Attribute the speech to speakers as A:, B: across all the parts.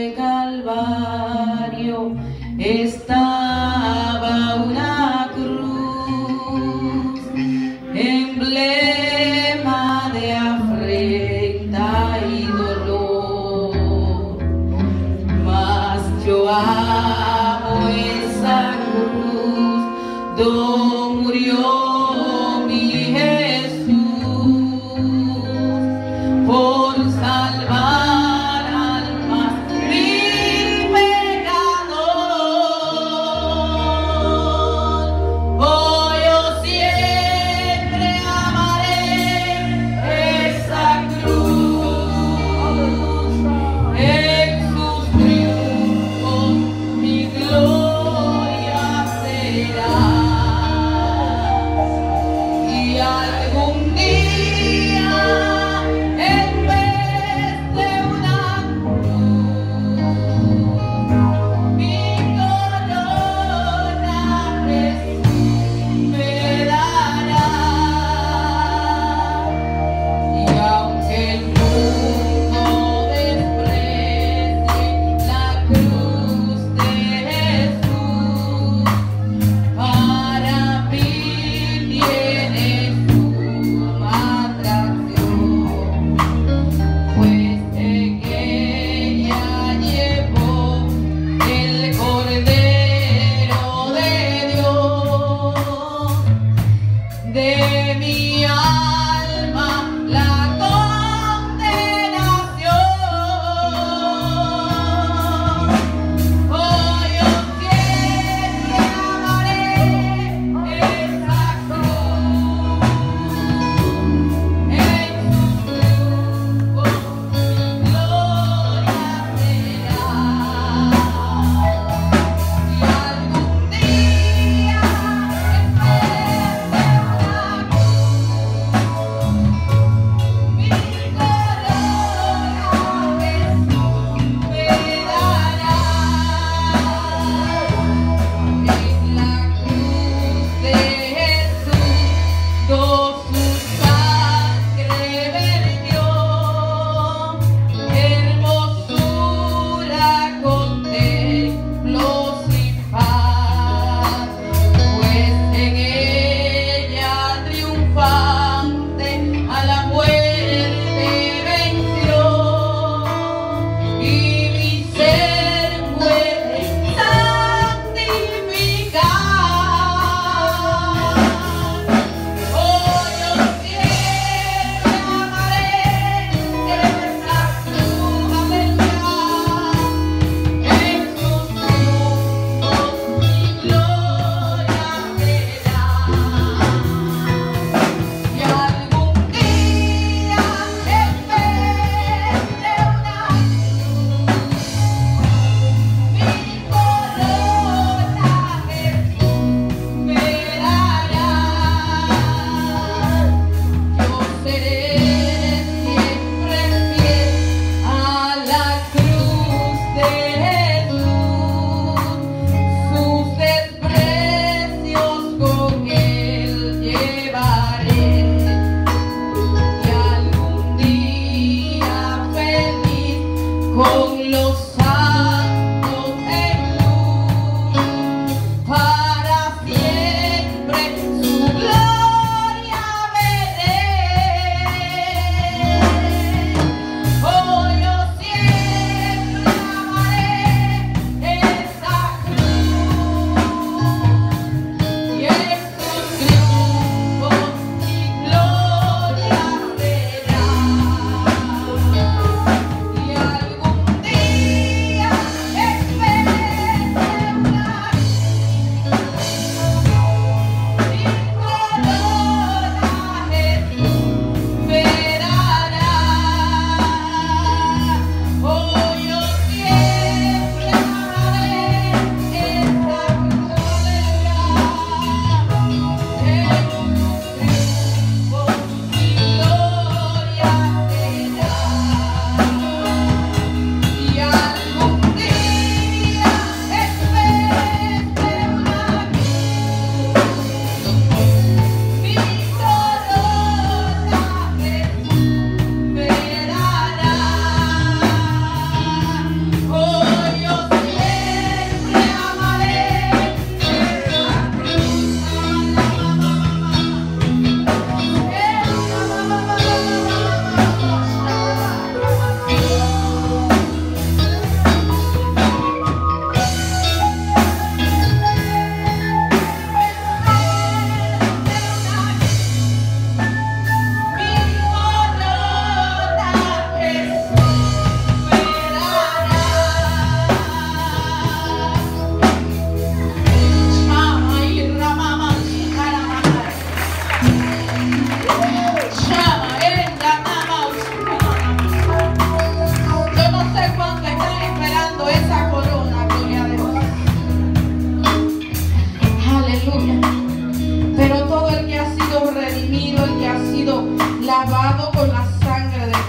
A: Calvario estaba una cruz, emblema de afrenta y dolor, mas yo amo esa cruz.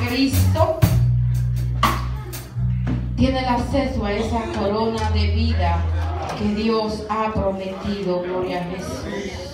A: Cristo tiene el acceso a esa corona de vida que Dios ha prometido. Gloria a Jesús.